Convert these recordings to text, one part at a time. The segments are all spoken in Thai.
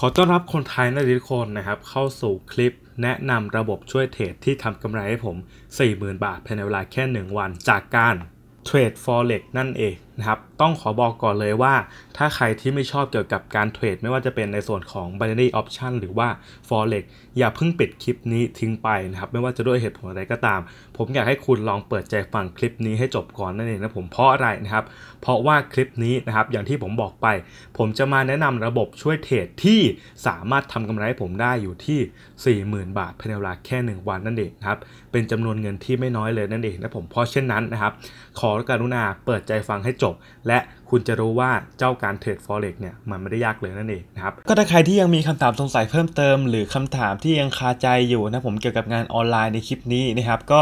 ขอต้อนรับคนไทยนะทุกคนนะครับ เข้าสู่คลิปแนะนำระบบช่วยเทรดที่ทำกำไรให้ผม 40,000 บาทภายในเวลาแค่ 1 วัน จากการเทรด forex นั่นเอง นะครับต้องขอบอกก่อนเลยว่า ถ้าใครที่ไม่ชอบเกี่ยวกับการเทรดไม่ว่าจะเป็นในส่วนของ binary option หรือว่า forex อย่าเพิ่งปิดคลิปนี้ทิ้งไปนะครับ ไม่ว่าจะด้วยเหตุผลอะไรก็ตาม ผมอยากให้คุณลองเปิดใจฟังคลิปนี้ให้จบก่อนนั่นเองนะผมเพราะอะไรนะครับ เพราะว่าคลิปนี้นะครับอย่างที่ผมบอกไป ผมจะมาแนะนำระบบช่วยเทรดที่สามารถทำกำไรให้ผมได้อยู่ที่ 40,000 บาทภายในเวลาแค่ 1 วันนั่นเองนะครับเป็นจำนวนเงินที่ไม่น้อยเลยนั่นเองนะผมเพราะเช่นนั้นนะครับขอการุณาเปิดใจฟังให้จบและคุณจะรู้ว่าเจ้าการเทรด forex เนี่ยมันไม่ได้ยากเลยนั่นเองนะครับก็ถ้าใครที่ยังมีคำถามสงสัยเพิ่มเติม หรือคำถามที่ยังคาใจอยู่นะผมเกี่ยวกับงานออนไลน์ในคลิปนี้นะครับก็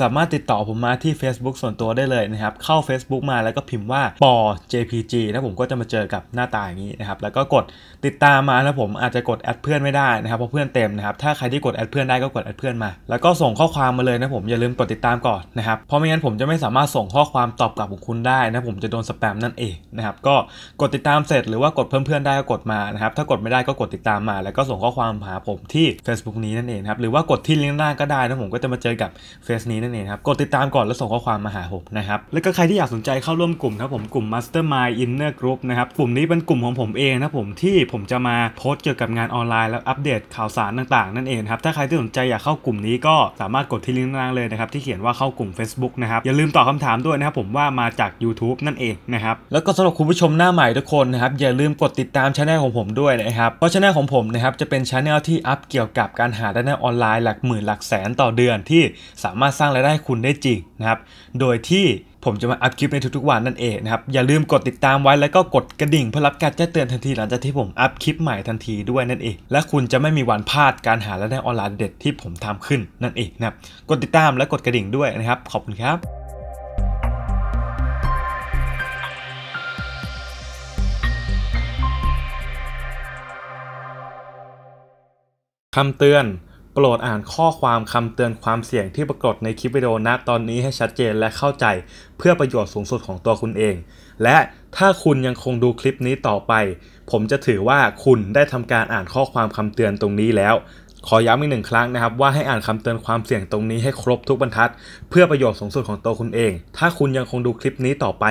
สามารถติดต่อผมมาที่ Facebook ส่วนตัวได้เลยนะครับเข้า Facebook มาแล้วก็พิมพ์ว่าปอ JPG นะผมก็จะมาเจอกับหน้าตาอย่างนี้นะครับแล้วก็กดติดตามมานะผมอาจจะกดแอดเพื่อนไม่ได้นะครับเพราะเพื่อนเต็มนะครับถ้าใครที่กดแอดเพื่อนได้ก็กดแอดเพื่อนมา แล้วก็ส่งข้อความมาเลยนะผมอย่าลืมกดติดตามก่อนนะครับเพราะไม่งั้นผมจะไม่สามารถส่งข้อความตอบกลับของคุณได้นะผมจะโดนสแปมนั่นเองนะครับก็กดติดตามเสร็จหรือว่ากดเพิ่มเพื่อนได้ก็กดมานะครับถ้ากดไม่ได้ก็กดติดตามมา แล้วก็ส่งข้อความหาผมที่ Facebook นี้นั่นเองครับหรือว่ากดที่ลิงก์หน้าก็ได้นะผมก็จะมาเจอกับเพจนี้นั่นเองครับกดติดตามก่อนแล้วส่งข้อความมาหาผมนะครับแล้วก็ใครที่อยากสนใจเข้าร่วมกลุ่มครับผมกลุ่ม Mastermind Inner Group นะครับกลุ่มนี้เป็นกลุ่มของผมเองนะผมที่ผมจะมาโพสต์เกี่ยวกับงานออนไลน์แล้วอัปเดตข่าวสารต่างๆ นั่นเองครับถ้าใครที่สนใจอยากเข้ากลุ่มนี้ก็สามารถกดที่ลิงก์ล่างเลยนะครับที่เขียนว่าเข้ากลุ่ม Facebook นะครับอย่าลืมตอบคำถามด้วยนะครับผมว่ามาจาก YouTube นั่นเองนะครับแล้วก็สำหรับคุณผู้ชมหน้าใหม่ทุกคนนะครับอย่าลืมกดติดตามช anel ของผมด้วยนะครับเพราะช anel ของผมนะครับจะเป็นช anel ที่อัพเกี่ยวกับการหารายได้ออนไลน์หลักหมื่นหลักแสนต่อเดือนที่สามารถสร้างรายได้ให้คุณได้จริงนะครับโดยที่ผมจะมาอัพคลิปในทุกๆวันนั่นเองนะครับ อย่าลืมกดติดตามไว้แล้วก็กดกระดิ่งเพื่อรับการแจ้งเตือนทันทีหลังจากที่ผมอัพคลิปใหม่ทันทีด้วยนั่นเอง และคุณจะไม่มีวันพลาดการหารายได้ออนไลน์เด็ดที่ผมทำขึ้นนั่นเองนะครับ กดติดตามและกดกระดิ่งด้วยนะครับ ขอบคุณครับ คำเตือน โปรดอ่านข้อความคำเตือนความเสี่ยงที่ปรากฏในคลิปวิดีโอณตอนนี้ให้ชัดเจนและเข้าใจเพื่อประโยชน์สูงสุดของตัวคุณเอง และถ้าคุณยังคงดูคลิปนี้ต่อไป ผมจะถือว่าคุณได้ทำการอ่านข้อความคำเตือนตรงนี้แล้ว ขอย้ำอีกหนึ่งครั้งนะครับ ว่าให้อ่านคำเตือนความเสี่ยงตรงนี้ให้ครบทุกบรรทัด เพื่อประโยชน์สูงสุดของตัวคุณเอง ถ้าคุณยังคงดูคลิปนี้ต่อไป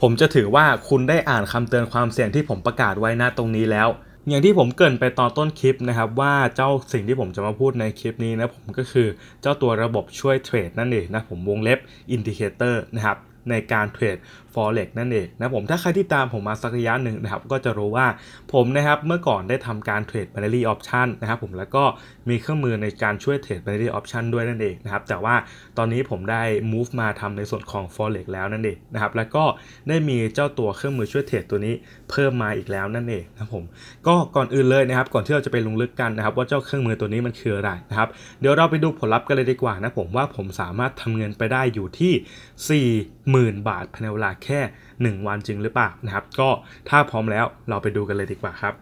ผมจะถือว่าคุณได้อ่านคำเตือนความเสี่ยงที่ผมประกาศไว้ณตรงนี้แล้ว อย่างที่ผมเกริ่นไปตอนต้นคลิปนะครับว่าเจ้าสิ่งที่ผมจะมาพูดในคลิปนี้นะผมก็คือเจ้าตัวระบบช่วยเทรดนั่นเองนะผมวงเล็บ indicator นะครับในการเทรด forex นั่นเองนะผมถ้าใครที่ตามผมมาสักระยะหนึ่งนะครับก็จะรู้ว่าผมนะครับเมื่อก่อนได้ทำการเทรด binary option นะครับผมแล้วก็มีเครื่องมือในการช่วยเทรด binary option ด้วยนั่นเองนะครับแต่ว่าตอนนี้ผมได้ move มาทำในส่วนของ forex แล้วนั่นเองนะครับแล้วก็ได้มีเจ้าตัวเครื่องมือช่วยเทรดตัวนี้เพิ่มมาอีกแล้วนั่นเองนะผมก็ก่อนอื่นเลยนะครับก่อนที่เราจะไปลงลึกกันนะครับว่าเจ้าเครื่องมือตัวนี้มันคืออะไรนะครับเดี๋ยวเราไปดูผลลัพธ์กันเลยดีกว่านะผมว่าผมสามารถทำเงินไปได้อยู่ที่ 40,000 บาทภายในเวลาแค่ 1 วันจริงหรือเปล่านะครับ ก็ถ้าพร้อมแล้วเราไปดูกันเลยดีกว่าครับ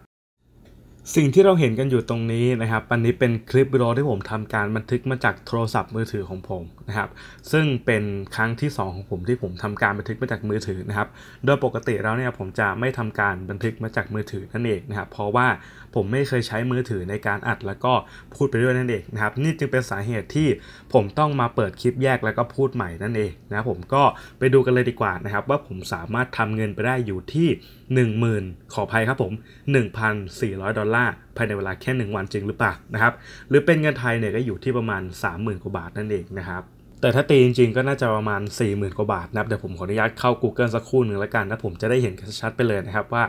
สิ่งที่เราเห็นกันอยู่ตรงนี้นะครับ อันนี้เป็นคลิปวิดีโอที่ผมทำการบันทึกมาจากโทรศัพท์มือถือของผมนะครับ ซึ่งเป็นครั้งที่ 2 ของผมที่ผมทำการบันทึกมาจากมือถือนะครับ โดยปกติแล้วเนี่ยผมจะไม่ทำการบันทึกมาจากมือถือนั่นเองนะครับ เพราะว่าผมไม่เคยใช้มือถือในการอัดแล้วก็พูดไปด้วยนั่นเองนะครับนี่จึงเป็นสาเหตุที่ผมต้องมาเปิดคลิปแยกแล้วก็พูดใหม่นั่นเองนะผมก็ไปดูกันเลยดีกว่านะครับว่าผมสามารถทำเงินไปได้อยู่ที่ 10,000 ขออภัยครับผม 1,400 ดอลลาร์ภายในเวลาแค่ 1 วันจริงหรือเปล่านะครับหรือเป็นเงินไทยเนี่ยก็อยู่ที่ประมาณ 30,000กว่าบาทนั่นเองนะครับ แต่ถ้าตีจริงๆก็น่าจะประมาณ 40,000 กว่าบาทนะครับเดี๋ยวผมขออนุญาตเข้า Google สักครู่หนึ่งแล้วกันนะผมจะได้เห็นชัดๆไปเลยนะครับว่า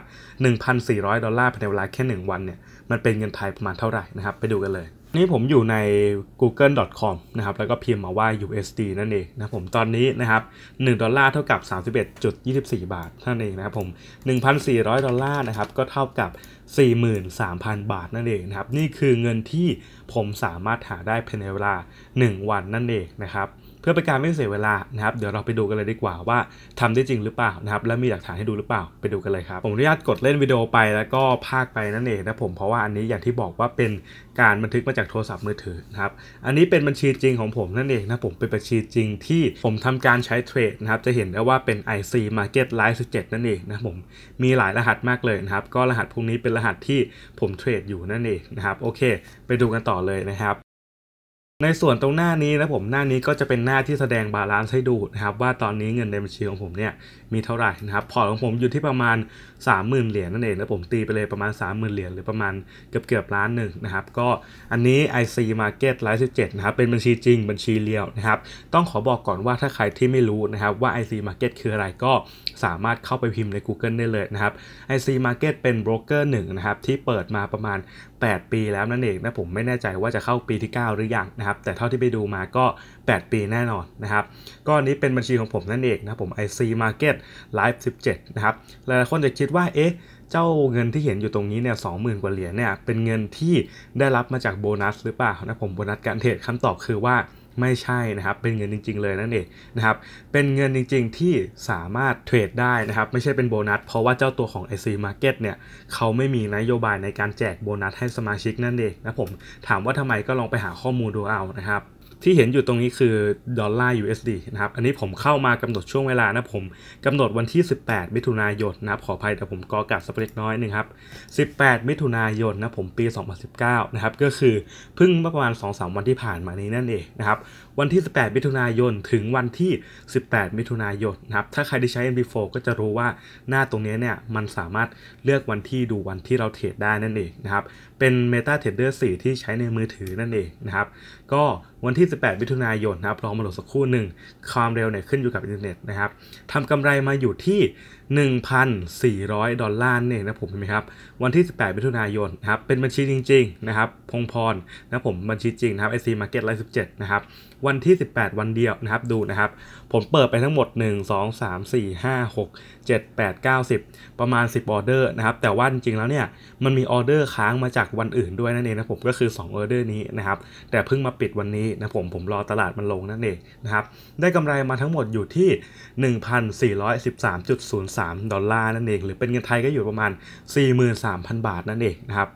1,400 ดอลลาร์ภายในเวลาแค่ 1 วันเนี่ยมันเป็นเงินไทยประมาณเท่าไหร่นะครับไปดูกันเลย นี่ผมอยู่ใน google.com นะครับแล้วก็พิมพ์มาว่า USD นั่นเองนะผมตอนนี้นะครับ1ดอลลาร์เท่ากับ 31.24 บาทนั่นเองนะครับผม 1,400 ดอลลาร์นะครับก็เท่ากับ 43,000 บาทนั่นเองนะครับนี่คือเงินที่ผมสามารถหาได้ภายในเวลา 1 วันนั่นเองนะครับ เพื่อเป็นการไม่เสียเวลานะครับเดี๋ยวเราไปดูกันเลยดีกว่าว่าทำได้จริงหรือเปล่านะครับและมีหลักฐานให้ดูหรือเปล่าไปดูกันเลยครับผมอนุญาตกดเล่นวิดีโอไปแล้วก็พากไปนั่นเองนะผมเพราะว่าอันนี้อย่างที่บอกว่าเป็นการบันทึกมาจากโทรศัพท์มือถือนะครับอันนี้เป็นบัญชีจริงของผมนั่นเองนะผมเป็นบัญชีจริงที่ผมทำการใช้เทรดนะครับจะเห็นได้ว่าเป็น IC Market Live 17 นั่นเองนะผมมีหลายรหัสมากเลยนะครับก็รหัสพวกนี้เป็นรหัสที่ผมเทรดอยู่นั่นเองนะครับโอเค ไปดูกันต่อเลยนะครับ ในส่วนตรงหน้านี้นะผมหน้านี้ก็จะเป็นหน้าที่แสดง balance ให้ดูนะครับว่าตอนนี้เงินในบัญชีของผมเนี่ย มีเท่าไหร่นะครับพอร์ตของผมอยู่ที่ประมาณ 30,000 เหรียญนั่นเองนะผมตีไปเลยประมาณ 30,000 เหรียญหรือประมาณเกือบเกือบล้านหนึ่งนะครับก็อันนี้ IC Market Live 17นะครับเป็นบัญชีจริงบัญชี real นะครับต้องขอบอกก่อนว่าถ้าใครที่ไม่รู้นะครับว่า IC Market คืออะไรก็สามารถเข้าไปพิมพ์ใน Google ได้เลยนะครับ IC Market เป็นโบรกเกอร์หนึ่งนะครับที่เปิดมาประมาณ 8 ปีแล้วนั่นเองนะผมไม่แน่ใจว่าจะเข้าปีที่ 9 หรือยังนะครับแต่เท่าที่ไปดูมาก็ 8 ปีแน่นอนนะครับก็นี้เป็นบัญชีของผมนั่นเองนะผม IC Market Live 17นะครับหลายคนจะคิดว่าเอ๊ะเจ้าเงินที่เห็นอยู่ตรงนี้เนี่ยสองหมื่นกว่าเหรียญเนี่ยเป็นเงินที่ได้รับมาจากโบนัสหรือเปล่านะผมโบนัสการเทรดคำตอบคือว่าไม่ใช่นะครับ เป็นเงินจริง ๆ เลยนั่นเองนะครับ เป็นเงินจริง ๆ ที่สามารถเทรดได้นะครับ ไม่ใช่เป็นโบนัส เพราะว่าเจ้าตัวของ IC Market เนี่ย เขาไม่มีนโยบายในการแจกโบนัสให้สมาชิกนั่นเองนะผม ถามว่าทำไมก็ลองไปหาข้อมูลดูเอานะครับ ที่เห็นอยู่ตรงนี้คือดอลลาร์ USD นะครับ อันนี้ผมเข้ามากำหนดช่วงเวลานะผมกำหนดวันที่ 18 มิถุนายนนะครับ ขออภัยแต่ผมกอกัดสเปกน้อยนึงครับ 18 มิถุนายนนะผมปี 2019 นะครับ ก็คือเพิ่งประมาณ 2-3 วันที่ผ่านมานี้นั่นเองนะครับ วันที่ 18 มิถุนายนถึงวันที่ 18 มิถุนายนนะครับ ถ้าใครที่ใช้ MT4 ก็จะรู้ว่าหน้าตรงนี้เนี่ยมันสามารถเลือกวันที่ดูวันที่เราเทรดได้นั่นเองนะครับ เป็น MetaTrader 4 ที่ใช้ในมือถือนั่นเองนะครับ ก็วันที่ 18มิถุนายนนะครับลองมาโหลดสักครู่หนึ่งความเร็วเนี่ยขึ้นอยู่กับอินเทอร์เน็ตนะครับทำกำไรมาอยู่ที่ 1,400 ดอลลาร์เนี่ยนะผมเห็นไหมครับ วันที่ 18มิถุนายนนะครับ เป็นบัญชีจริง ๆ นะครับ พงพรนะผมบัญชีจริงนะครับ IC Market Live 17 นะครับ วันที่ 18 วันเดียวนะครับ ดูนะครับ ผมเปิดไปทั้งหมด 1 2 3 4 5 6 7 8 9 10 ประมาณ 10 ออเดอร์นะครับ แต่ว่าจริง ๆ แล้วเนี่ย มันมีออเดอร์ค้างมาจากวันอื่นด้วยนั่นเองนะผมก็คือ 2 ออเดอร์นี้นะครับ แต่เพิ่งมาปิดวันนี้นะผม ผมรอตลาดมันลงนั่นเองนะครับ ได้กำไรมาทั้งหมดอยู่ที่ 1,413.03ดอลลาร์นั่นเอง หรือเป็นเงินไทยก็อยู่ประมาณ 43,000 บาทนั่นเองนะครับ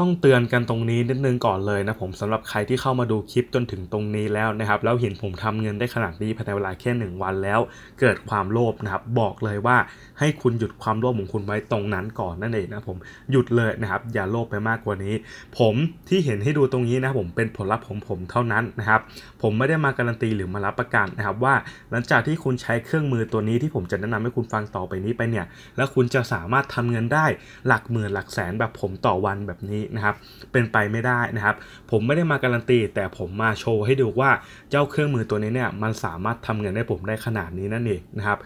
ต้องเตือนกันตรงนี้นิดนึงก่อนเลยนะผมสำหรับใครที่เข้ามาดูคลิปจนถึงตรงนี้แล้วนะครับแล้วเห็นผมทำเงินได้ขนาดนี้ภายในเวลาแค่ 1 วันแล้ว เกิดความโลภนะครับบอกเลยว่าให้คุณหยุดความโลภของคุณไว้ตรงนั้นก่อนนั่นเองนะผมหยุดเลยนะครับอย่าโลภไปมากกว่านี้ ผมที่เห็นให้ดูตรงนี้นะผมเป็นผลลัพธ์ของผมเท่านั้นนะครับผมไม่ได้มาการันตีหรือมารับประกันนะครับว่า หลังจากที่คุณใช้เครื่องมือตัวนี้ที่ผมจะแนะนำให้คุณฟังต่อไปนี้ไปเนี่ยแล้วคุณจะสามารถทำเงินได้หลักหมื่นหลักแสนแบบผมต่อวันแบบนี้นะครับเป็นไปไม่ได้นะครับ ผมไม่ได้มาการันตี แต่ผมมาโชว์ให้ดูว่าเจ้าเครื่องมือตัวนี้เนี่ยมันสามารถทำเงินให้ผมได้ขนาดนี้นั่นเองนะครับ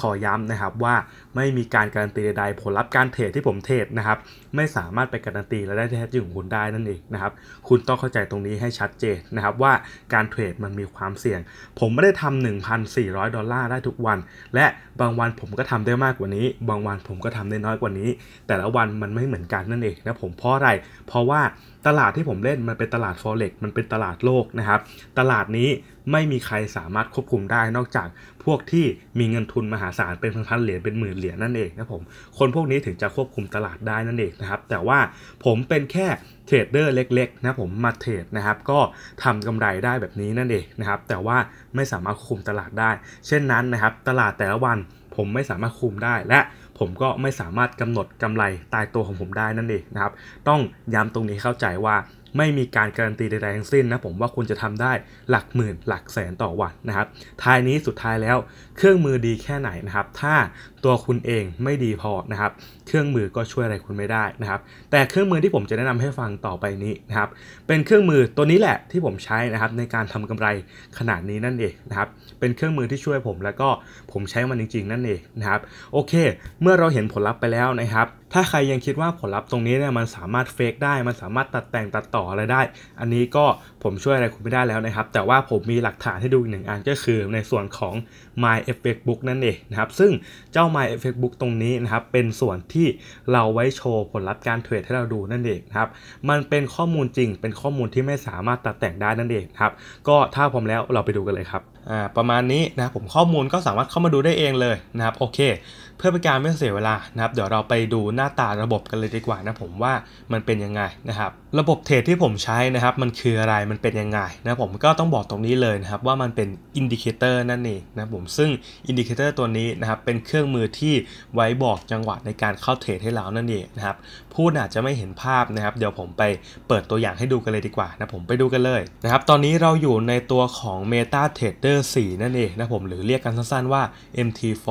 ขอย้ำนะครับว่าไม่มีการการันตีใดๆผลลัพธ์การเทรดที่ผมเทรดนะครับ ไม่สามารถไปการันตีและได้แท้จริงของคุณได้นั่นเองนะครับคุณต้องเข้าใจตรงนี้ให้ชัดเจนนะครับว่าการเทรดมันมีความเสี่ยง ผมไม่ได้ทำ1,400 ดอลลาร์ได้ทุกวัน และบางวันผมก็ทำได้มากกว่านี้ บางวันผมก็ทำได้น้อยกว่านี้ แต่ละวันมันไม่เหมือนกันนั่นเองนะผมเพราะอะไรเพราะว่าตลาดที่ผมเล่นมันเป็นตลาด forex มันเป็นตลาดโลกนะครับ ตลาดนี้ไม่มีใครสามารถควบคุมได้นอกจากพวกที่มีเงินทุนมหาศาลเป็นพันๆเหรียญเป็นหมื่นเหรียญนั่นเองนะผมคนพวกนี้ถึงจะควบคุมตลาดได้นั่นเองนะครับ แต่ว่าผมเป็นแค่เทรดเดอร์เล็กๆนะผมมาเทรดนะครับ ก็ทำกำไรได้แบบนี้นั่นเองนะครับ แต่ว่าไม่สามารถควบคุมตลาดได้ เช่นนั้นนะครับ ตลาดแต่ละวันผมไม่สามารถคุมได้และ ผมก็ไม่สามารถกำหนดกำไรตายตัวของผมได้นั่นเองนะครับ ต้องย้ำตรงนี้เข้าใจว่า ไม่มีการการันตีใดๆทั้งสิ้นนะผมว่าคุณจะทำได้หลักหมื่นหลักแสนต่อวันนะครับท้ายนี้สุดท้ายแล้วเครื่องมือดีแค่ไหนนะครับ ถ้าตัวคุณเองไม่ดีพอนะครับ เครื่องมือก็ช่วยอะไรคุณไม่ได้นะครับ แต่เครื่องมือที่ผมจะแนะนำให้ฟังต่อไปนี้นะครับ เป็นเครื่องมือตัวนี้แหละที่ผมใช้นะครับในการทำกำไรขนาดนี้นั่นเองนะครับ เป็นเครื่องมือที่ช่วยผมแล้วก็ผมใช้มันจริง ๆ นั่นเองนะครับ โอเค เมื่อเราเห็นผลลัพธ์ไปแล้วนะครับ ถ้าใครยังคิดว่าผลลัพธ์ตรงนี้เนี่ยมันสามารถเฟกได้ มันสามารถตัดแต่งตัดต่ออะไรได้ อันนี้ก็ผมช่วยอะไรคุณไม่ได้แล้วนะครับ แต่ว่าผมมีหลักฐานให้ดูอีกหนึ่งอันก็คือในส่วนของ My Effect Book นั่นเองนะครับ ซึ่งเจ้า My Effect Book ตรงนี้นะครับ เป็นส่วนที่เราไว้โชว์ผลลัพธ์การเทรดให้เราดูนั่นเองนะครับ มันเป็นข้อมูลจริง เป็นข้อมูลที่ไม่สามารถตัดแต่งได้นั่นเองครับ ก็ถ้าพร้อมแล้วเราไปดูกันเลยครับ อ่า ประมาณนี้นะผมข้อมูลก็สามารถเข้ามาดูได้เองเลยนะครับ โอเค เพื่อเป็นการไม่เสียเวลานะครับ เดี๋ยวเราไปดูหน้าตาระบบกันเลยดีกว่านะผมว่ามันเป็นยังไงนะครับระบบเทรดที่ผมใช้นะครับ มันคืออะไรมันเป็นยังไงนะผมก็ต้องบอกตรงนี้เลยนะครับว่ามันเป็นindicator นั่นเองนะผมซึ่ง indicator ตัวนี้นะครับเป็นเครื่องมือที่ไว้บอกจังหวะในการเข้าเทรดให้เรานั่นเองนะครับพูดอาจจะไม่เห็นภาพนะครับ เดี๋ยวผมไปเปิดตัวอย่างให้ดูกันเลยดีกว่านะผมไปดูกันเลยนะครับตอนนี้เราอยู่ในตัวของ MetaTrader 4 นั่นเองนะผมหรือเรียกกันสั้นๆว่า MT4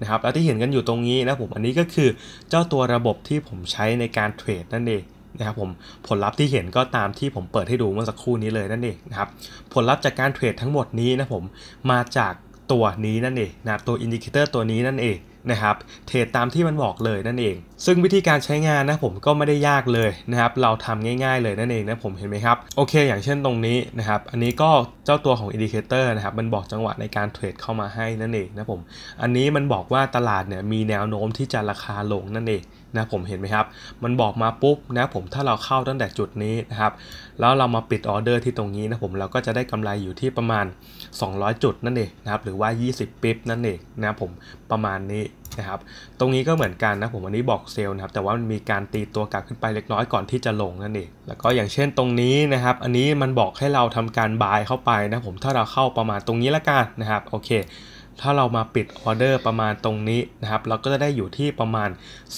นะครับแล้วที่เห็นกันอยู่ตรงนี้นะผมอันนี้ก็คือเจ้าตัวระบบที่ผมใช้ในการเทรดนั่นเอง นะครับผมผลลัพธ์ที่เห็นก็ตามที่ผมเปิดให้ดูเมื่อสักครู่นี้เลยนั่นเองนะครับผลลัพธ์จากการเทรดทั้งหมดนี้นะผมมาจากตัวนี้นั่นเองนะตัว indicator ตัวนี้นั่นเองนะครับเทรดตามที่มันบอกเลยนั่นเอง ซึ่งวิธีการใช้งานนะผมก็ไม่ได้ยากเลยนะครับเราทำง่ายๆเลยนั่นเองนะผมเห็นไหมครับโอเค อย่างเช่นตรงนี้นะครับอันนี้ก็เจ้าตัวของ indicator นะครับมันบอกจังหวะในการเทรดเข้ามาให้นั่นเองนะผมอันนี้มันบอกว่าตลาดเนี่ยมีแนวโน้มที่จะราคาลงนั่นเอง นะผมเห็นไหมครับ มันบอกมาปุ๊บนะผมถ้าเราเข้าตั้งแต่จุดนี้นะครับ แล้วเรามาปิดออเดอร์ที่ตรงนี้นะผมเราก็จะได้กำไรอยู่ที่ประมาณ 200 จุดนั่นเองนะครับหรือว่า 20ปิ๊บนั่นเองนะผมประมาณนี้นะครับ ตรงนี้ก็เหมือนกันนะผมอันนี้บอกเซลล์นะครับแต่ว่ามันมีการตีตัวกลับขึ้นไปเล็กน้อยก่อนที่จะลงนั่นเองแล้วก็อย่างเช่นตรงนี้นะครับ อันนี้มันบอกให้เราทำการบายเข้าไปนะผมถ้าเราเข้าประมาณตรงนี้ละกันนะครับโอเค ถ้าเรามาปิดออเดอร์ประมาณตรงนี้นะครับ เราก็จะได้อยู่ที่ประมาณ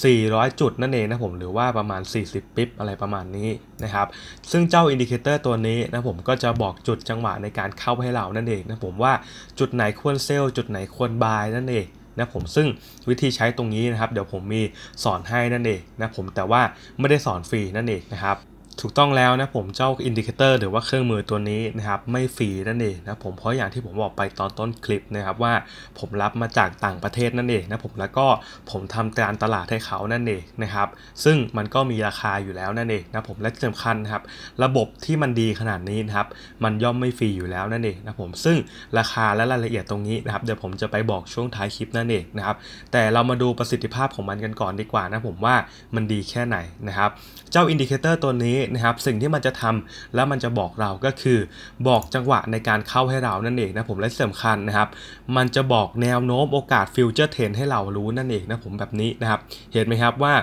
400 จุดนั่นเองนะผม หรือว่าประมาณ 40 pip อะไรประมาณนี้นะครับ ซึ่งเจ้า indicator ตัวนี้นะผมก็จะบอกจุดจังหวะในการเข้าให้เรานั่นเองนะผมว่าจุดไหนควร sell จุดไหนควร buy นั่นเองนะผมซึ่งวิธีใช้ตรงนี้นะครับ เดี๋ยวผมมีสอนให้นั่นเองนะผมแต่ว่าไม่ได้สอนฟรีนั่นเองนะครับ ถูกต้องแล้วนะผมเจ้า indicator หรือว่าเครื่องมือตัวนี้นะครับไม่ฟรีนั่นเองนะผมเพราะอย่างที่ผมบอกไปตอนต้นคลิปนะครับว่าผมรับมาจากต่างประเทศนั่นเองนะผมแล้วก็ผมทำการตลาดให้เขานั่นเองนะครับซึ่งมันก็มีราคาอยู่แล้วนั่นเองนะผมและสำคัญครับระบบที่มันดีขนาดนี้นะครับมันย่อมไม่ฟรีอยู่แล้วนั่นเองนะผมซึ่งราคาและรายละเอียดตรงนี้นะครับเดี๋ยวผมจะไปบอกช่วงท้ายคลิปนั่นเองนะครับแต่เรามาดูประสิทธิภาพของมันกันก่อนดีกว่านะผมว่ามันดีแค่ไหนนะครับเจ้า indicator ตัวนี้นะครับสิ่งที่มันจะทำแล้วมันจะบอกเราก็คือ บอกจังหวะในการเข้าให้เรานั่นเองนะผมและสำคัญนะครับ มันจะบอกแนวโน้มโอกาส future trend ให้เรารู้นั่นเองนะผมแบบนี้นะครับ เห็นไหมครับว่า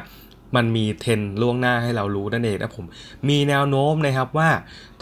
มันมีเทนล่วงหน้าให้เรารู้นั่นเองนะผม มีแนวโน้มนะครับว่า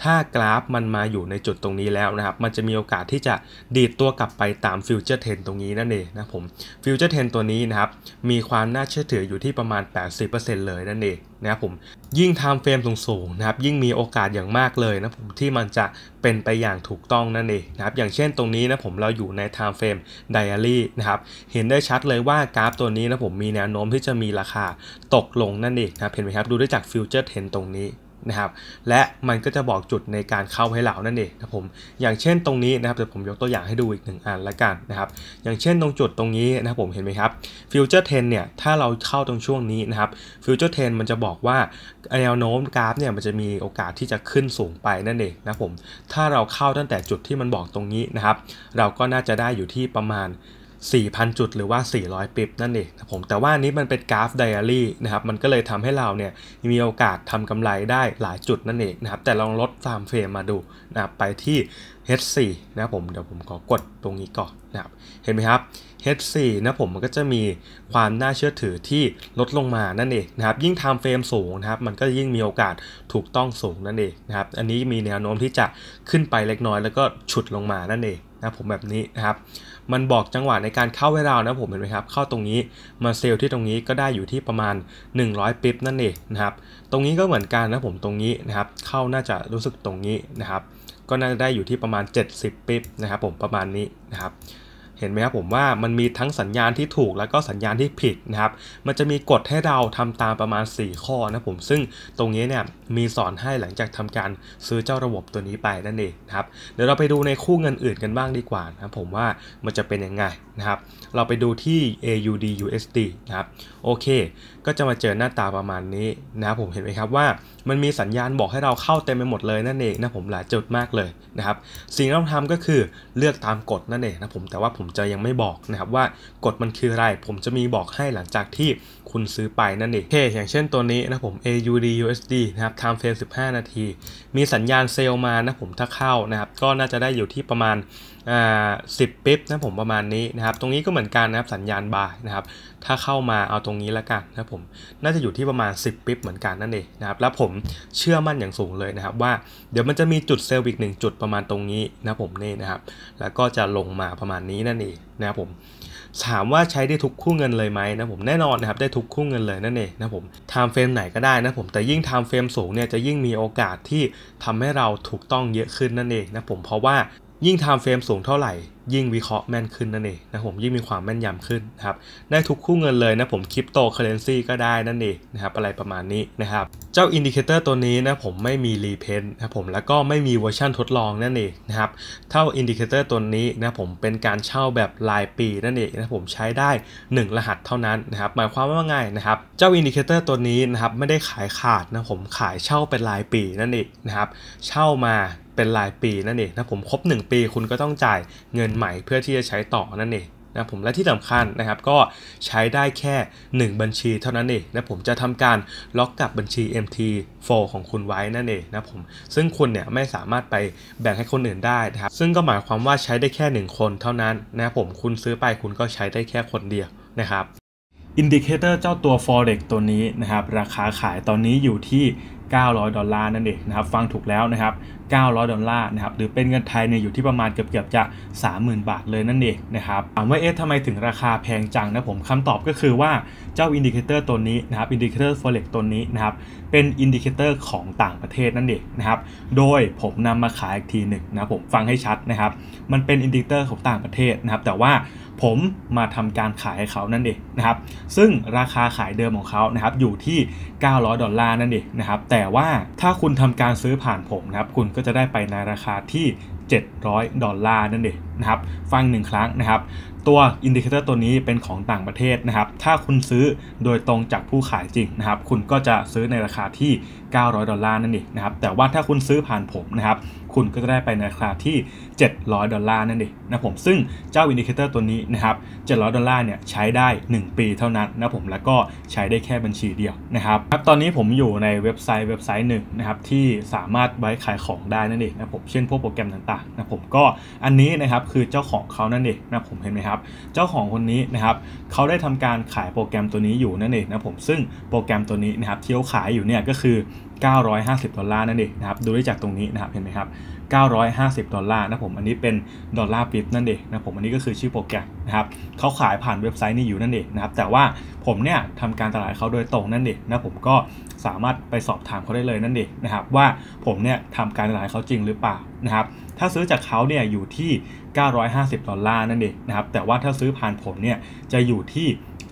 ถ้ากราฟมันมาอยู่ในจุดตรงนี้แล้วนะครับ มันจะมีโอกาสที่จะดีดตัวกลับไปตาม future trend ตรงนี้นั่นเองนะผม future trend ตัวนี้นะครับ มีความน่าเชื่อถืออยู่ที่ประมาณ 80%เลยนั่นเองนะครับผมยิ่ง timeframe สูงๆนะครับ ยิ่งมีโอกาสอย่างมากเลยนะผมที่มันจะเป็นไปอย่างถูกต้องนั่นเองนะครับ อย่างเช่นตรงนี้นะผมเราอยู่ใน timeframe daily นะครับ เห็นได้ชัดเลยว่ากราฟตัวนี้นะผมมีแนวโน้มที่จะมีราคาตกลงนั่นเองนะครับ เห็นไหมครับ ดูได้จาก future trend ตรงนี้ นะครับ และมันก็จะบอกจุดในการเข้าให้เรานั่นเองนะผมอย่างเช่นตรงนี้นะครับเดี๋ยวผมยกตัวอย่างให้ดูอีกหนึ่งอันละกันนะครับอย่างเช่นตรงจุดตรงนี้นะครับผมเห็นไหมครับfuture trend เนี่ยถ้าเราเข้าตรงช่วงนี้นะครับ future trend มันจะบอกว่าแนวโน้มกราฟเนี่ยมันจะมีโอกาสที่จะขึ้นสูงไปนั่นเองนะผมถ้าเราเข้าตั้งแต่จุดที่มันบอกตรงนี้นะครับ เราก็น่าจะได้อยู่ที่ประมาณ 4,000 จุดหรือว่า 400 pip นั่นเองนะผมแต่ว่านี้มันเป็นกราฟ daily นะครับมันก็เลยทำให้เราเนี่ยมีโอกาสทำกำไรได้หลายจุดนั่นเองนะครับแต่ลองลด timeframe มาดูนะครับไปที่ H4 นะผมเดี๋ยวผมขอกดตรงนี้ก่อนนะครับเห็นไหมครับ H4 นะผมมันก็จะมีความน่าเชื่อถือที่ลดลงมานั่นเองนะครับยิ่งทำเฟรมสูงนะครับมันก็ยิ่งมีโอกาสถูกต้องสูงนั่นเองนะครับอันนี้มีแนวโน้มที่จะขึ้นไปเล็กน้อย แล้วก็ฉุดลงมานั่นเองนะผมแบบนี้นะครับ มันบอกจังหวะในการเข้าไว้เรานะผมเห็นไหมครับ เข้าตรงนี้มาเซลที่ตรงนี้ก็ได้อยู่ที่ประมาณ 100ปิบนั่นเองนะครับ ตรงนี้ก็เหมือนกันนะผมตรงนี้นะครับ เข้าน่าจะรู้สึกตรงนี้นะครับ ก็น่าจะได้อยู่ที่ประมาณ 70ปิบนะครับผมประมาณนี้นะครับ เห็นไหมครับผมว่ามันมีทั้งสัญญาณที่ถูกแล้วก็สัญญาณที่ผิดนะครับ มันจะมีกฎให้เราทำตามประมาณ 4 ข้อนะผม ซึ่งตรงนี้เนี่ยมีสอนให้หลังจากทำการซื้อเจ้าระบบตัวนี้ไปนั่นเองนะครับ เดี๋ยวเราไปดูในคู่เงินอื่นกันบ้างดีกว่านะผมว่ามันจะเป็นยังไงนะครับ เราไปดูที่ AUD USD นะครับ โอเค ก็จะมาเจอหน้าตาประมาณนี้นะครับผมเห็นไหมครับว่ามันมีสัญญาณบอกให้เราเข้าเต็มไปหมดเลยนั่นเองนะผมหลายจุดมากเลยนะครับ สิ่งที่เราทำก็คือเลือกตามกฎนั่นเองนะผม แต่ว่าผมจะยังไม่บอกนะครับว่ากฎมันคืออะไร ผมจะมีบอกให้หลังจากที่คุณซื้อไปนั่นเองโอเคอย่างเช่นตัวนี้นะผม AUD USD นะครับ time frame 15 นาที มีสัญญาณเซลล์มานะผมถ้าเข้านะครับก็น่าจะได้อยู่ที่ประมาณอ่าสิบปิ๊บนะผมประมาณนี้นะครับ ตรงนี้ก็เหมือนกันนะครับสัญญาณบายนะครับ ถ้าเข้ามาเอาตรงนี้แล้วกันนะผมน่าจะอยู่ที่ประมาณ 10 pip เหมือนกันนั่นเองนะครับ แล้วผมเชื่อมั่นอย่างสูงเลยนะครับ ว่าเดี๋ยวมันจะมีจุด sell อีกหนึ่งจุดประมาณตรงนี้นะผมนี่นะครับ แล้วก็จะลงมาประมาณนี้นั่นเองนะครับผมถามว่าใช้ได้ทุกคู่เงินเลยไหมนะผมแน่นอนนะครับได้ทุกคู่เงินเลยนั่นเองนะผม timeframe ไหนก็ได้นะผมแต่ยิ่ง timeframe สูงเนี่ยจะยิ่งมีโอกาสที่ทำให้เราถูกต้องเยอะขึ้นนั่นเองนะผมเพราะว่า ยิ่ง timeframe สูงเท่าไหร่ ยิ่งวิเคราะห์แม่นขึ้นนั่นเองนะผมยิ่งมีความแม่นยำขึ้นนะครับได้ทุกคู่เงินเลยนะผมคริปโตเคอเรนซีก็ได้นั่นเองนะครับอะไรประมาณนี้นะครับเจ้า indicator ตัวนี้นะผมไม่มี repaint นะผมแล้วก็ไม่มีเวอร์ชันทดลองนั่นเองนะครับเจ้า indicator ตัวนี้นะผมเป็นการเช่าแบบรายปีนั่นเองนะผมใช้ได้ 1 รหัสเท่านั้นนะครับหมายความว่าไงนะครับเจ้า indicator ตัวนี้นะครับไม่ได้ขายขาดนะผมขายเช่าเป็นรายปีนั่นเองนะครับเช่ามาเป็นรายปีนั่นเองนะผมครบ 1 ปีคุณก็ต้องจ่ายเงินใหม่เพื่อที่จะใช้ต่อนั่นเองนะผมและที่สำคัญนะครับก็ใช้ได้แค่ 1 บัญชีเท่านั้นเองนะผมจะทำการล็อกกับบัญชี MT4 ของคุณไว้นั่นเองนะผมซึ่งคุณเนี่ยไม่สามารถไปแบ่งให้คนอื่นได้นะครับซึ่งก็หมายความว่าใช้ได้แค่ 1 คนเท่านั้นนะผมคุณซื้อไปคุณก็ใช้ได้แค่คนเดียวนะครับ indicator เจ้าตัว forex ตัวนี้นะครับราคาขายตอนนี้อยู่ที่ 900 ดอลลาร์นั่นเองนะครับฟังถูกแล้วนะครับ 900 ดอลลาร์นะครับหรือเป็นเงินไทยเนี่ยอยู่ที่ประมาณเกือบๆจะ 30,000 บาทเลยนั่นเองนะครับถามว่าเอ๊ะทำไมถึงราคาแพงจังนะผมคำตอบก็คือว่าเจ้า indicator ตัวนี้นะครับอินดิเคเตอร์ forex ตัวนี้นะครับเป็น indicator ของต่างประเทศนั่นเองนะครับโดยผมนำมาขายอีกทีหนึ่งนะผมฟังให้ชัดนะครับ มันเป็น indicator ของต่างประเทศนะครับ แต่ว่าผมมาทำการขายให้เขานั่นเองนะครับ ซึ่งราคาขายเดิมของเขานะครับอยู่ที่ 900 ดอลลาร์นั่นเองนะครับ แต่ว่าถ้าคุณทำการซื้อผ่านผมนะครับ คุณก็จะได้ไปในราคาที่ 700 ดอลลาร์นั่นเองนะครับฟังหนึ่งครั้งนะครับ ตัว indicator ตัวนี้เป็นของต่างประเทศนะครับ ถ้าคุณซื้อโดยตรงจากผู้ขายจริงนะครับ คุณก็จะซื้อในราคาที่ 900 ดอลลาร์นั่นเองนะครับ แต่ว่าถ้าคุณซื้อผ่านผมนะครับ คุณก็จะได้ไปในราคาที่ 700 ดอลลาร์นั่นเองนะผมซึ่งเจ้า indicator ตัวนี้นะครับ 700 ดอลลาร์เนี่ยใช้ได้ 1 ปีเท่านั้นนะผมแล้วก็ใช้ได้แค่บัญชีเดียวนะครับครับตอนนี้ผมอยู่ในเว็บไซต์เว็บไซต์หนึ่งนะครับที่สามารถไว้ขายของได้นั่นเองนะผมเช่นพวกโปรแกรมต่างๆนะผมก็อันนี้นะครับคือเจ้าของเขานั่นเองนะผมเห็นไหมครับ เจ้าของคนนี้นะครับเขาได้ทำการขายโปรแกรมตัวนี้อยู่นั่นเองนะผมซึ่งโปรแกรมตัวนี้นะครับที่เขาขายอยู่เนี่ยก็คือ 950 ดอลลาร์นั่นเองนะครับดูได้จากตรงนี้นะครับเห็นไหมครับ 950 ดอลลาร์นะผม อันนี้เป็นดอลลาร์ปิบนั่นเองนะผม อันนี้ก็คือชื่อโปรแกรมนะครับเขาขายผ่านเว็บไซต์นี้อยู่นั่นเองนะครับ แต่ว่าผมเนี่ยทำการตลาดเขาโดยตรงนั่นเองนะผมก็สามารถไปสอบถามเขาได้เลยนั่นเองนะครับว่าผมเนี่ยทำการตลาดเขาจริงหรือเปล่านะครับ ถ้าซื้อจากเขาเนี่ยอยู่ที่ 950 ดอลลาร์นั่นเองนะครับ แต่ว่าถ้าซื้อผ่านผมเนี่ยจะอยู่ที่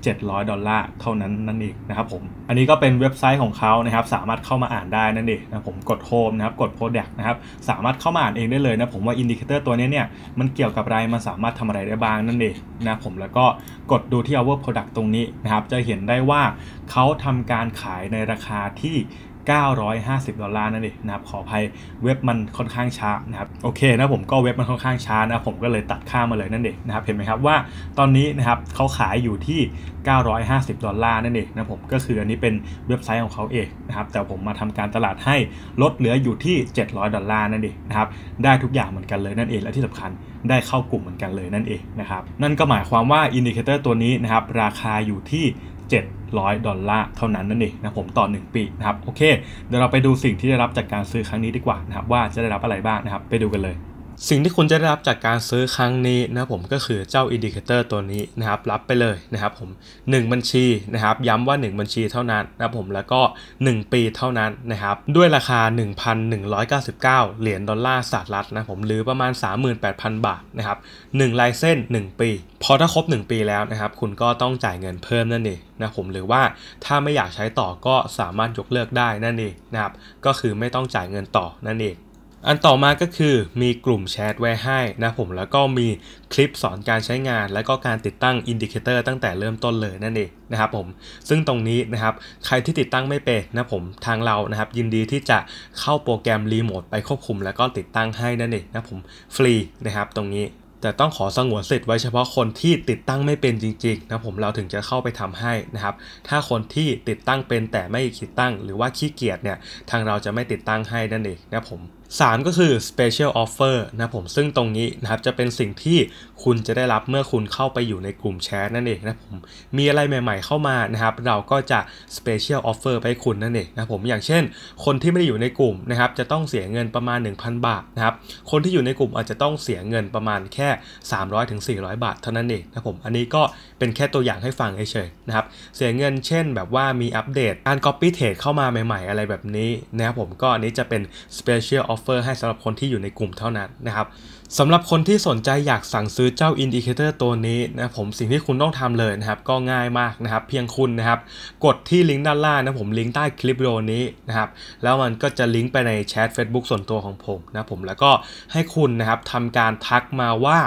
700 ดอลลาร์เท่านั้นนั่นเองนะครับผมอันนี้ก็เป็นเว็บไซต์ของเขานะครับสามารถเข้ามาอ่านได้นั่นเองนะผมกด home นะครับกด product นะครับสามารถเข้ามาอ่านเองได้เลยนะผมว่า indicator ตัวนี้เนี่ยมันเกี่ยวกับอะไรมันสามารถทำอะไรได้บ้างนั่นเองนะผมแล้วก็กดดูที่ our product ตรงนี้นะครับจะเห็นได้ว่าเขาทำการขายในราคาที่ 950 ดอลลาร์นั่นเองนะครับขออภัยเว็บมันค่อนข้างช้านะครับโอเคนะผมก็เว็บมันค่อนข้างช้านะผมก็เลยตัดค่ามาเลยนั่นเองนะครับเห็นไหมครับว่าตอนนี้นะครับเขาขายอยู่ที่ 950 ดอลลาร์นั่นเองนะผมก็คืออันนี้เป็นเว็บไซต์ของเขาเองนะครับแต่ผมมาทำการตลาดให้ลดเหลืออยู่ที่ 700 ดอลลาร์นั่นเองนะครับได้ทุกอย่างเหมือนกันเลยนั่นเองและที่สำคัญได้เข้ากลุ่มเหมือนกันเลยนั่นเองนะครับนั่นก็หมายความว่า indicator ตัวนี้นะครับราคาอยู่ที่ 7 100 ดอลลาร์เท่านั้นนั่นเองนะผมต่อ 1 ปีนะครับโอเคเดี๋ยวเราไปดูสิ่งที่ได้รับจากการซื้อครั้งนี้ดีกว่านะครับว่าจะได้รับอะไรบ้างนะครับไปดูกันเลย สิ่งที่คุณจะได้รับจากการซื้อครั้งนี้นะผมก็คือเจ้า indicator ตัวนี้นะครับรับไปเลยนะครับผม 1 บัญชีนะครับย้ำว่า 1 บัญชีเท่านั้นนะผมแล้วก็ 1 ปีเท่านั้นนะครับด้วยราคา 1,199 เหรียญดอลลาร์สหรัฐนะผมหรือประมาณ 38,000 บาทนะครับ1ลายเส้น 1 ปีพอถ้าครบ 1 ปีแล้วนะครับคุณก็ต้องจ่ายเงินเพิ่มนั่นเองนะผมหรือว่าถ้าไม่อยากใช้ต่อก็สามารถยกเลิกได้นั่นเองนะครับก็คือไม่ต้องจ่ายเงินต่อนั่นเอง อันต่อมาก็คือมีกลุ่มแชทไว้ให้นะผมแล้วก็มีคลิปสอนการใช้งาน และก็การติดตั้ง indicator ตั้งแต่เริ่มต้นเลยนั่นเองนะครับผมซึ่งตรงนี้นะครับใครที่ติดตั้งไม่เป็นนะผมทางเรานะครับยินดีที่จะเข้าโปรแกรมรีโมทไปควบคุม แล้วก็ติดตั้งให้นั่นเองนะผมฟรีนะครับตรงนี้แต่ต้องขอสงวนสิทธิ์ไว้เฉพาะคนที่ติดตั้งไม่เป็นจริงๆนะผมเราถึงจะเข้าไปทำให้นะครับ ถ้าคนที่ติดตั้งเป็นแต่ไม่ติดตั้ง หรือว่าขี้เกียจเนี่ยทางเราจะไม่ติดตั้งให้นั่นเองนะผม3 ก็คือ special offer นะผมซึ่งตรงนี้นะครับจะเป็นสิ่งที่คุณจะได้รับเมื่อคุณเข้าไปอยู่ในกลุ่มแชทนั่นเองนะผมมีอะไรใหม่ ๆเข้ามานะครับ เราก็จะ special offer ไปคุณนั่นเองนะผมอย่างเช่น คนที่ไม่ได้อยู่ในกลุ่มนะครับจะต้องเสียเงินประมาณ 1,000 บาทนะครับคนที่อยู่ในกลุ่มอาจจะต้องเสียเงินประมาณแค่ 300-400ถึงบาทเท่านั้นเองนะผมอันนี้ก็เป็นแค่ตัวอย่างให้ฟังเฉยๆนะครับ เสียเงินเช่นแบบว่ามีอัปเดตการ copy trade เข้ามาใหม่ๆ อะไรแบบนี้นะครับผมก็อันนี้จะเป็น special offer อฟเฟอร์ให้สำหรับคนที่อยู่ในกลุ่มเท่านั้นนะครับ สำหรับคนที่สนใจอยากสั่งซื้อเจ้า indicator ตัวนี้นะผมสิ่งที่คุณต้องทำเลยนะครับ ก็ง่ายมากนะครับ เพียงคุณนะครับ กดที่ลิงก์ด้านล่างนะผมลิงก์ใต้คลิปวิดีโอนี้นะครับ แล้วมันก็จะลิงก์ไปในแชท Facebook ส่วนตัวของผมนะผมแล้วก็ให้คุณนะครับทำการทักมาว่า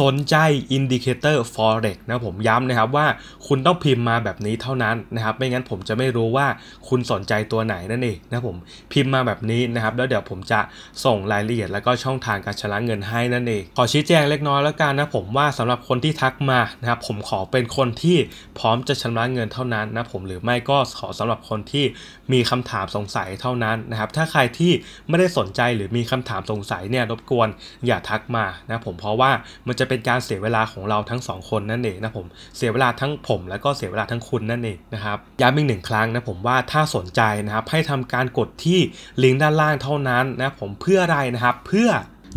สนใจอินดิเคเตอร์ forex นะผมย้ำนะครับว่าคุณต้องพิมพ์มาแบบนี้เท่านั้นนะครับ ไม่งั้นผมจะไม่รู้ว่าคุณสนใจตัวไหนนั่นเองนะผมพิมพ์มาแบบนี้นะครับ แล้วเดี๋ยวผมจะส่งรายละเอียดแล้วก็ช่องทางการชำระเงินให้นั่นเอง ขอชี้แจงเล็กน้อยแล้วกันนะผมว่าสำหรับคนที่ทักมานะครับผมขอเป็นคนที่พร้อมจะชำระเงินเท่านั้นนะผมหรือไม่ก็ขอสำหรับคนที่มีคำถามสงสัยเท่านั้นนะครับถ้าใครที่ไม่ได้สนใจหรือมีคำถามสงสัยเนี่ยรบกวนอย่าทักมานะผมเพราะว่ามันจะเป็นการเสียเวลาของเราทั้ง 2 คนนั่นเองนะผมเสียเวลาทั้งผม แล้วก็เสียเวลาทั้งคุณนั่นเองนะครับย้ำอีกหนึ่งครั้งนะผมว่าถ้าสนใจนะครับให้ทำการกดที่ลิงก์ด้านล่างเท่านั้นนะผมเพื่ออะไรนะครับเพื่อ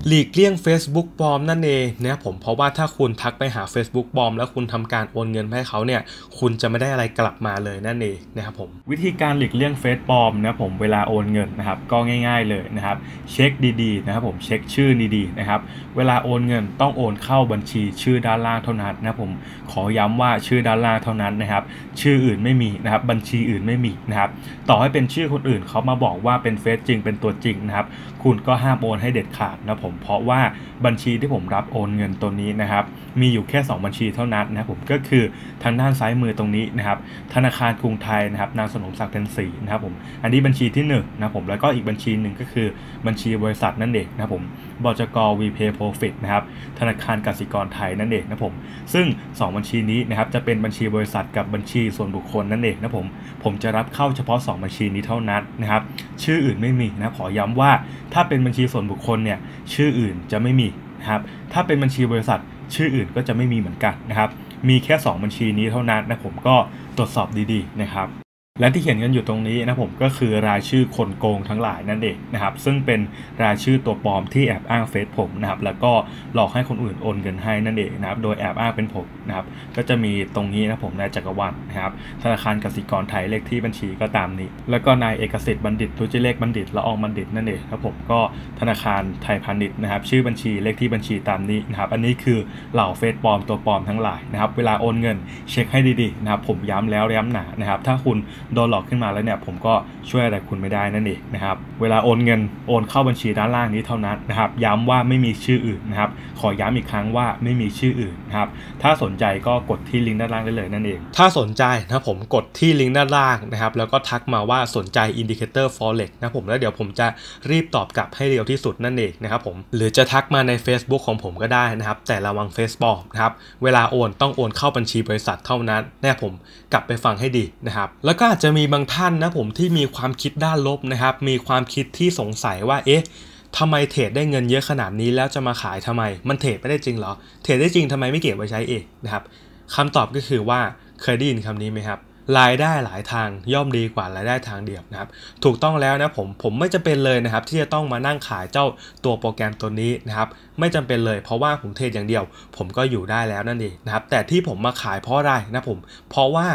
หลีกเลี่ยง Facebook ปลอมนั่นเองนะผมเพราะว่าถ้าคุณทักไปหา Facebook ปลอม แล้วคุณทำการโอนเงินให้เขาเนี่ยคุณจะไม่ได้อะไรกลับมาเลยนั่นเองนะครับผมวิธีการหลีกเลี่ยงเฟซปลอมนะผมเวลาโอนเงินนะครับก็ง่ายๆเลยนะครับเช็คดีๆนะครับผมเช็คชื่อดีๆนะครับเวลาโอนเงินต้องโอนเข้าบัญชีชื่อด้านล่างเท่านั้นนะผมขอย้ำว่าชื่อด้านล่างเท่านั้นนะครับชื่ออื่นไม่มีนะครับบัญชีอื่นไม่มีนะครับต่อให้เป็นชื่อคนอื่นเขามาบอกว่าเป็นเฟซจริงเป็นตัวจริงนะครับคุณก็ห้ามโอนให้เด็ดขาดนะผมเพราะว่าบัญชีที่ผมรับโอนเงินตัวนี้นะครับ มีอยู่แค่ 2 บัญชีเท่านั้นนะผมก็คือ ทางด้านซ้ายมือตรงนี้นะครับ ธนาคารกรุงไทยนะครับ นางสนมศักดิ์เป็นสีนะครับผม อันนี้บัญชีที่1นะผม แล้วก็อีกบัญชีหนึ่งก็คือบัญชีบริษัทนั่นเองนะครับผมบจก VPay Profit นะครับ ธนาคารกสิกรไทยนั่นเองนะผม ซึ่ง 2 บัญชีนี้นะครับจะเป็นบัญชีบริษัทกับบัญชีส่วนบุคคลนั่นเองนะผม ผมจะรับเข้าเฉพาะ 2 บัญชีนี้เท่านั้นนะครับ ชื่ออื่นไม่มีนะขอย้ำว่าถ้าเป็นบัญชีส่วนบุคคลเนี่ยชื่ออื่นจะไม่มีนะครับ ถ้าเป็นบัญชีบริษัทชื่ออื่นก็จะไม่มีเหมือนกันนะครับ มีแค่ 2 บัญชีนี้เท่านั้นนะผมก็ตรวจสอบดีๆนะครับ และที่เขียนกันอยู่ตรงนี้นะผมก็คือรายชื่อคนโกงทั้งหลายนั่นเองนะครับซึ่งเป็นรายชื่อตัวปลอมที่แอบอ้างเฟซผมนะครับแล้วก็หลอกให้คนอื่นโอนเงินให้นั่นเองนะครับโดยแอบอ้างเป็นผมนะครับก็จะมีตรงนี้นะผมนายจักรวรรดินะครับธนาคารกสิกรไทยเลขที่บัญชีก็ตามนี้ แล้วก็นายเอกสิทธิ์บัณฑิตทุจิเลขบัณฑิตละอองบัณฑิตนั่นเองครับผมก็ธนาคารไทยพาณิชย์นะครับชื่อบัญชีเลขที่บัญชีตามนี้นะครับอันนี้คือเหล่าเฟซปลอมตัวปลอมทั้งหลายนะครับเวลาโอนเงินเช็คให้ดีๆนะครับผมย้ำแล้วย้ำหนานะครับถ้าคุณโดนหลอกขึ้นมาแล้วเนี่ยผมก็ช่วยอะไรคุณไม่ได้นั่นเองนะครับเวลาโอนเงินโอนเข้าบัญชีด้านล่างนี้เท่านั้นนะครับย้ำว่าไม่มีชื่ออื่นนะครับขอย้ำอีกครั้งว่าไม่มีชื่ออื่นนะครับถ้าสนใจก็กดที่ลิงก์ด้านล่างได้เลยนั่นเอง ถ้าสนใจนะผมกดที่ลิงก์ด้านล่างนะครับแล้วก็ทักมาว่าสนใจ indicator forex นะผมแล้วเดี๋ยวผมจะรีบตอบกลับให้เร็วที่สุดนั่นเองนะครับผมหรือจะทักมาใน Facebook ของผมก็ได้นะครับแต่ระวัง Facebook นะครับเวลาโอนต้องโอนเข้าบัญชีบริษัทเท่านั้นนะผมกลับไปฟังให้ดีนะครับแล้วก็อาจจะมีบางท่านนะผมที่มีความคิดด้านลบนะครับ มีความคิดที่สงสัยว่า เอ๊ะทำไมเทรดได้เงินเยอะขนาดนี้แล้วจะมาขายทำไม มันเทรดไม่ได้จริงเหรอ เทรดได้จริงทำไมไม่เก็บไว้ใช้เองนะครับคำตอบก็คือว่าเคยได้ยินคำนี้ไหมครับรายได้หลายทางย่อมดีกว่ารายได้ทางเดียวนะครับ ถูกต้องแล้วนะผมผมไม่จำเป็นเลยนะครับ ที่จะต้องมานั่งขายเจ้าตัวโปรแกรมตัวนี้นะครับ ไม่จำเป็นเลยเพราะว่าผมเทรดอย่างเดียว ผมก็อยู่ได้แล้วนั่นเองนะครับ แต่ที่ผมมาขายเพราะอะไรนะผม เพราะว่า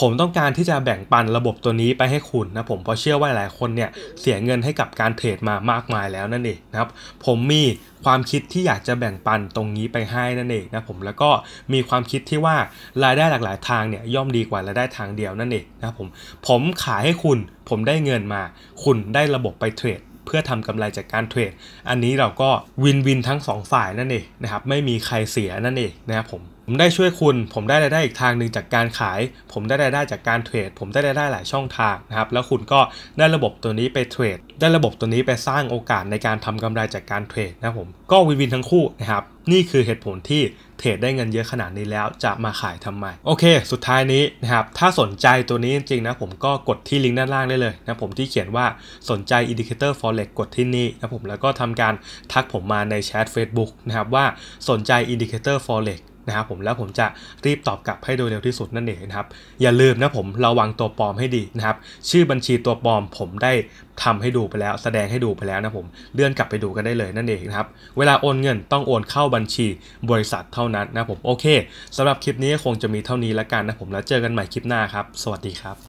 ผมต้องการที่จะแบ่งปันระบบตัวนี้ไปให้คุณนะผมเพราะเชื่อว่าหลายคนเนี่ยเสียเงินให้กับการเทรดมามากมายแล้วนั่นเองนะครับผมมีความคิดที่อยากจะแบ่งปันตรงนี้ไปให้นั่นเองนะผมแล้วก็มีความคิดที่ว่ารายได้หลากหลายทางเนี่ยย่อมดีกว่ารายได้ทางเดียวนั่นเองนะผมผมขายให้คุณ ผมได้เงินมา คุณได้ระบบไปเทรดเพื่อทำกำไรจากการเทรดอันนี้เราก็วินวินทั้ง 2 ฝ่ายนั่นเองนะครับไม่มีใครเสียนั่นเองนะครับผม ผมได้ช่วยคุณ ผมได้รายได้อีกทางหนึ่งจากการขาย ผมได้รายได้จากการเทรด ผมได้รายได้หลายช่องทางนะครับ แล้วคุณก็ได้ระบบตัวนี้ไปเทรด ได้ระบบตัวนี้ไปสร้างโอกาสในการทำกำไรจากการเทรดนะผม ก็วินวินทั้งคู่นะครับ นี่คือเหตุผลที่เทรดได้เงินเยอะขนาดนี้แล้วจะมาขายทำไม โอเค สุดท้ายนี้นะครับ ถ้าสนใจตัวนี้จริงๆนะผมก็กดที่ลิงก์ด้านล่างได้เลยนะผมที่เขียนว่าสนใจ Indicator Forex กดที่นี่นะผมแล้วก็ทำการทักผมมาในแชท Facebook นะครับว่าสนใจ Indicator Forex นะครับผมแล้วผมจะรีบตอบกลับให้โดยเร็วที่สุดนั่นเองนะครับ อย่าลืมนะผมระวังตัวปลอมให้ดีนะครับ ชื่อบัญชีตัวปลอมผมได้ทำให้ดูไปแล้ว แสดงให้ดูไปแล้วนะผมเลื่อนกลับไปดูกันได้เลยนั่นเองนะครับ เวลาโอนเงินต้องโอนเข้าบัญชีบริษัทเท่านั้นนะผมโอเคสำหรับคลิปนี้คงจะมีเท่านี้ละกันนะผมแล้วเจอกันใหม่คลิปหน้าครับ สวัสดีครับ